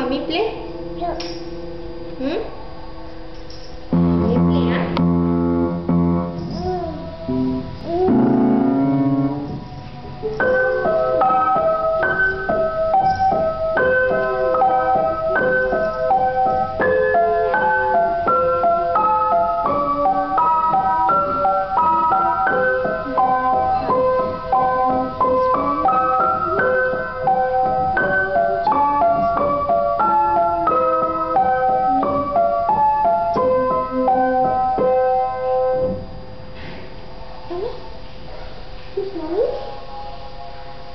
mommy play? No. Hmm?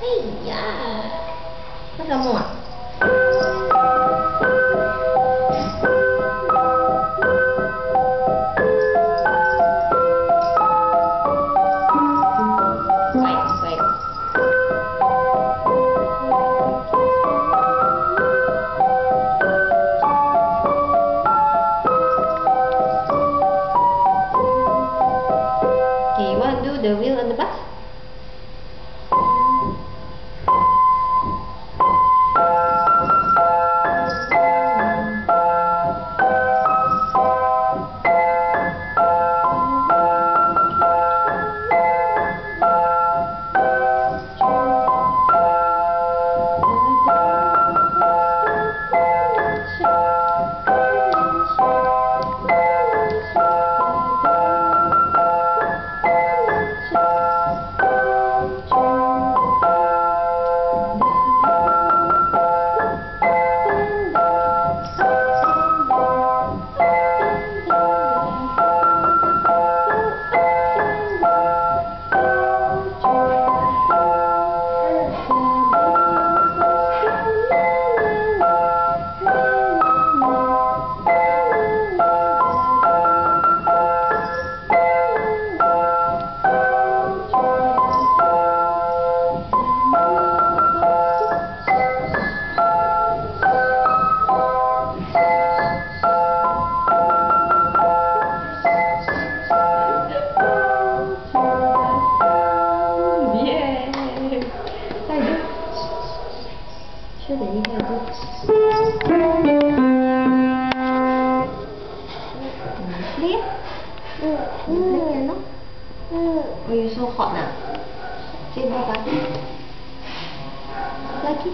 Yeah. Ah? Do the wheel on the bus? 嗯，你点。嗯。我有说好呢。谢谢爸爸。Lucky。